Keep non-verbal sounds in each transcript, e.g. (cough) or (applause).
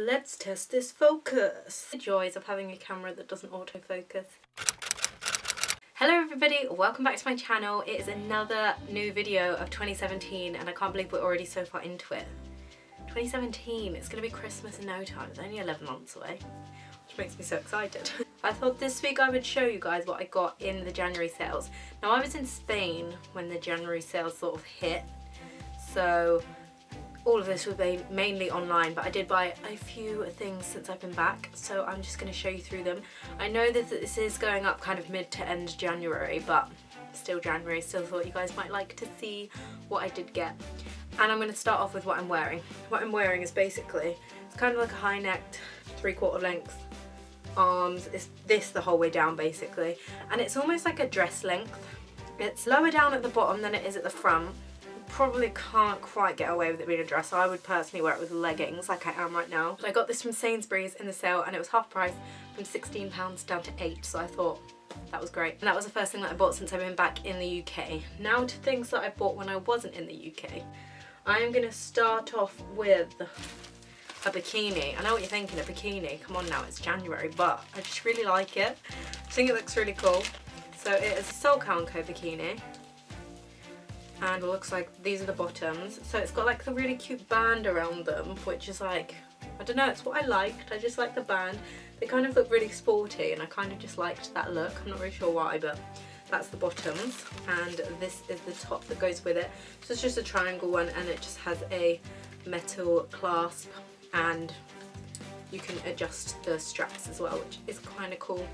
Let's test this focus. The joys of having a camera that doesn't autofocus. Hello everybody, welcome back to my channel. It is another new video of 2017 and I can't believe we're already so far into it. 2017, it's going to be Christmas in no time, it's only 11 months away, which makes me so excited. (laughs) I thought this week I would show you guys what I got in the January sales. Now I was in Spain when the January sales sort of hit, so all of this be mainly online but I did buy a few things since I've been back so I'm just going to show you through them. I know that this is going up kind of mid to end January but still January still thought you guys might like to see what I did get and I'm going to start off with what I'm wearing. What I'm wearing is basically it's kind of like a high necked three quarter length arms it's this the whole way down basically and it's almost like a dress length. It's lower down at the bottom than it is at the front probably can't quite get away with it being a dress. I would personally wear it with leggings like I am right now. I got this from Sainsbury's in the sale and it was half price from £16 down to 8 so I thought that was great. And that was the first thing that I bought since I've been back in the UK. Now to things that I bought when I wasn't in the UK. I am going to start off with a bikini. I know what you're thinking, a bikini. Come on now, it's January, but I just really like it. I think it looks really cool. So it is a Sol Co bikini and it looks like these are the bottoms. So it's got like the really cute band around them which is like I don't know it's what I liked. I just like the band. They kind of look really sporty and I kind of just liked that look. I'm not really sure why but that's the bottoms and this is the top that goes with it. So it's just a triangle one and it just has a metal clasp and you can adjust the straps as well which is kind of cool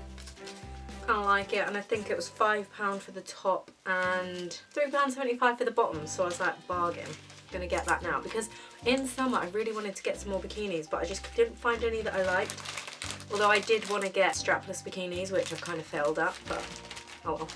kind of like it and I think it was £5 for the top and £3.75 for the bottom. So I was like bargain gonna get that now. Because in summer I really wanted to get some more bikinis but I just didn't find any that I liked. Although I did want to get strapless bikinis which I've kind of failed at but oh well.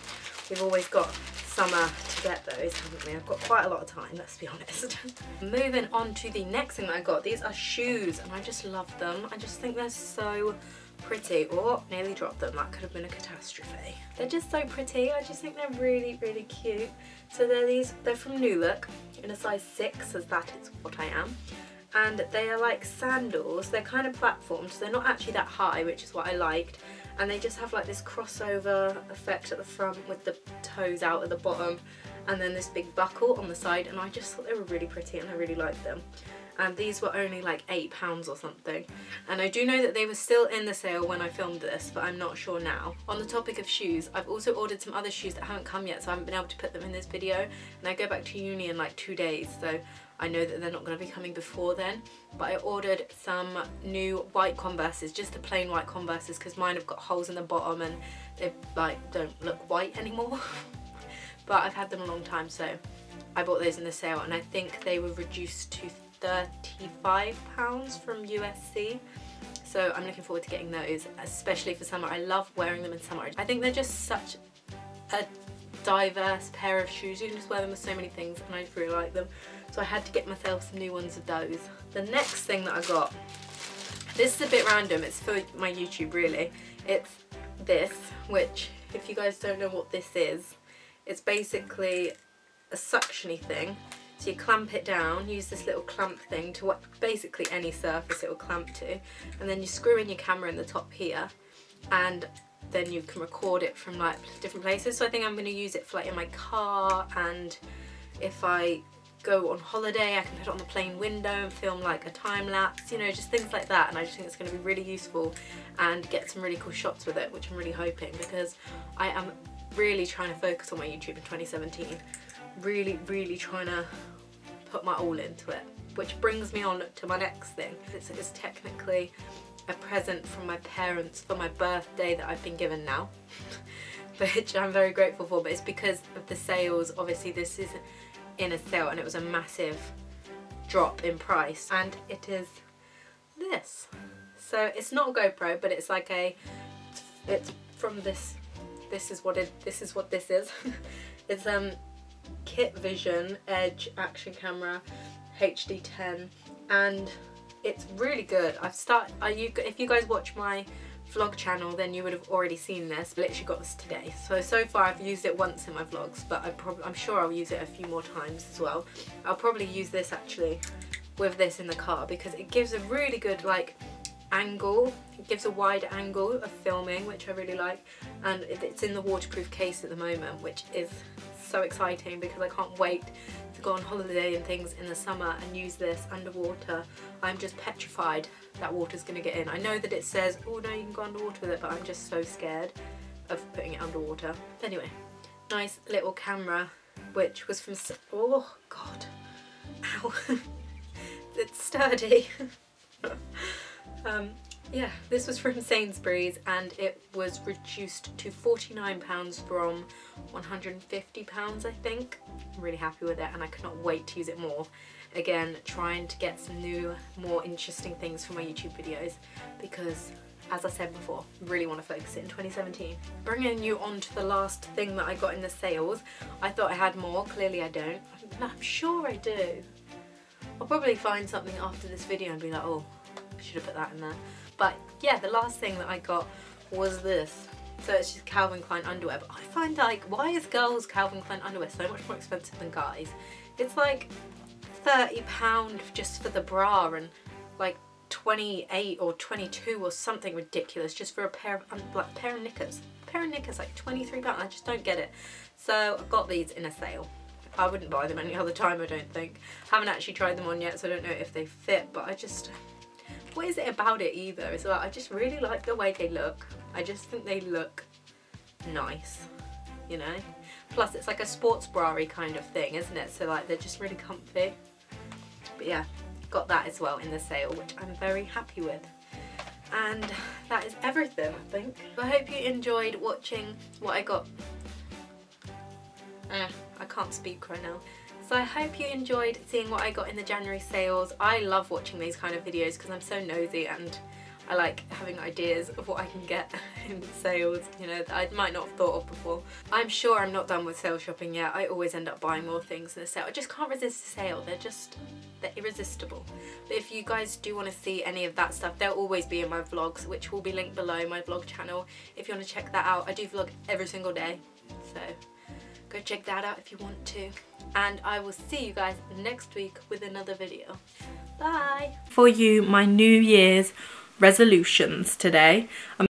We've always got summer to get those haven't we? I've got quite a lot of time let's be (laughs) honest. Moving on to the next thing that I got these are shoes and I just love them. I just think they're so pretty. Oh, nearly dropped them. That could have been a catastrophe. They're just so pretty. I just think they're really, really cute. So they're these, they're from New Look in a size 6 as that is what I am. And they are like sandals. They're kind of platformed. So they're not actually that high, which is what I liked. And they just have like this crossover effect at the front with the toes out at the bottom and then this big buckle on the side and I just thought they were really pretty and I really liked them and these were only like eight pounds or something. And I do know that they were still in the sale when I filmed this but I'm not sure now. On the topic of shoes I've also ordered some other shoes that haven't come yet so I haven't been able to put them in this video. And I go back to uni in like two days so I know that they're not going to be coming before then. But I ordered some new white Converses just the plain white Converses because mine have got holes in the bottom and they like don't look white anymore. (laughs) But I've had them a long time so I bought those in the sale and I think they were reduced to £35 from USC. So I'm looking forward to getting those, especially for summer. I love wearing them in summer. I think they're just such a diverse pair of shoes. You can just wear them with so many things and I just really like them. So I had to get myself some new ones of those. The next thing that I got, this is a bit random. It's for my YouTube really. It's this, which if you guys don't know what this is, it's basically a suctiony thing so you clamp it down, use this little clamp thing to what basically any surface it will clamp to. And then you screw in your camera in the top here and then you can record it from like different places. So I think I'm going to use it for like in my car and if I go on holiday I can put it on the plane window and film like a time lapse, you know, just things like that. And I just think it's going to be really useful and get some really cool shots with it which I'm really hoping because I am really trying to focus on my YouTube in 2017 really, really trying to put my all into it. Which brings me on to my next thing. Is technically a present from my parents for my birthday that I've been given now. (laughs) which I'm very grateful for, but it's because of the sales. Obviously this is in a sale and it was a massive drop in price. And it is this. So it's not a GoPro, but it's like a, it's from this, this is what it, this is what this is. (laughs) it's um Kitvision Edge action camera HD10 and it's really good. I've started, you, if you guys watch my vlog channel then you would have already seen this. I literally got this today. So, so far I've used it once in my vlogs but I I'm sure I'll use it a few more times as well. I'll probably use this actually with this in the car because it gives a really good like angle it gives a wide angle of filming which I really like and it's in the waterproof case at the moment which is so exciting because I can't wait to go on holiday and things in the summer and use this underwater. I'm just petrified that water's gonna get in. I know that it says oh no you can go underwater with it but I'm just so scared of putting it underwater. Anyway nice little camera which was from oh god. Ow. (laughs) It's sturdy. (laughs) Um, yeah, this was from (laughs) Sainsbury's and it was reduced to £49 from £150 I think. I'm really happy with it and I cannot wait to use it more. Again, trying to get some new, more interesting things for my YouTube videos because as I said before, really want to focus it in 2017. Bringing you on to the last thing that I got in the sales. I thought I had more, clearly I don't. I'm sure I do. I'll probably find something after this video and be like, oh, I should have put that in there. But yeah, the last thing that I got was this. So it's just Calvin Klein underwear. But I find like, why is girls Calvin Klein underwear so much more expensive than guys? It's like £30 just for the bra and like 28 or 22 or something ridiculous just for a pair of um, like pair of knickers. A pair of knickers like 23 pounds. I just don't get it. So I got these in a sale. I wouldn't buy them any other time I don't think. Haven't actually tried them on yet so I don't know if they fit but I just what is it about it either? It's like I just really like the way they look. I just think they look nice, you know? Plus it's like a sports bra kind of thing, isn't it? So like they're just really comfy. But yeah, got that as well in the sale, which I'm very happy with. And that is everything, I think. I hope you enjoyed watching what I got. Eh, I can't speak right now. So I hope you enjoyed seeing what I got in the January sales. I love watching these kind of videos because I'm so nosy and I like having ideas of what I can get (laughs) in sales, you know, that I might not have thought of before. I'm sure I'm not done with sale shopping yet. I always end up buying more things in a sale. I just can't resist a sale. They're just, they're irresistible. But if you guys do want to see any of that stuff, they'll always be in my vlogs, which will be linked below my vlog channel. If you want to check that out, I do vlog every single day. So go check that out if you want to and I will see you guys next week with another video. Bye! For you, my New Year's resolutions today. I'm